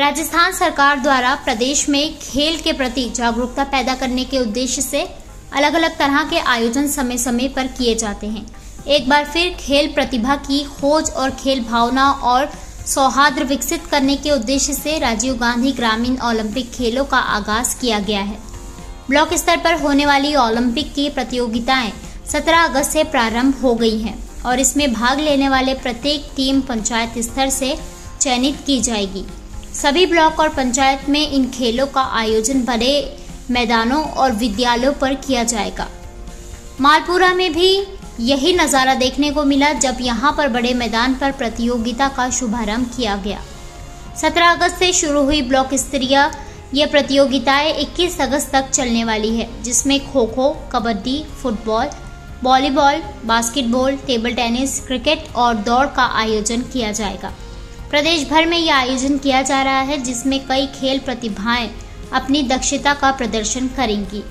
राजस्थान सरकार द्वारा प्रदेश में खेल के प्रति जागरूकता पैदा करने के उद्देश्य से अलग अलग तरह के आयोजन समय समय पर किए जाते हैं। एक बार फिर खेल प्रतिभा की खोज और खेल भावना और सौहार्द विकसित करने के उद्देश्य से राजीव गांधी ग्रामीण ओलंपिक खेलों का आगाज़ किया गया है। ब्लॉक स्तर पर होने वाली ओलंपिक की प्रतियोगिताएँ 17 अगस्त से प्रारंभ हो गई हैं और इसमें भाग लेने वाले प्रत्येक टीम पंचायत स्तर से चयनित की जाएगी। सभी ब्लॉक और पंचायत में इन खेलों का आयोजन बड़े मैदानों और विद्यालयों पर किया जाएगा। मालपुरा में भी यही नज़ारा देखने को मिला जब यहाँ पर बड़े मैदान पर प्रतियोगिता का शुभारंभ किया गया। 17 अगस्त से शुरू हुई ब्लॉक स्तरीय यह प्रतियोगिताएँ 21 अगस्त तक चलने वाली है, जिसमें kho kho kabaddi, football, volleyball, basketball, table tennis, cricket और दौड़ का आयोजन किया जाएगा। प्रदेश भर में यह आयोजन किया जा रहा है, जिसमें कई खेल प्रतिभाएँ अपनी दक्षता का प्रदर्शन करेंगी।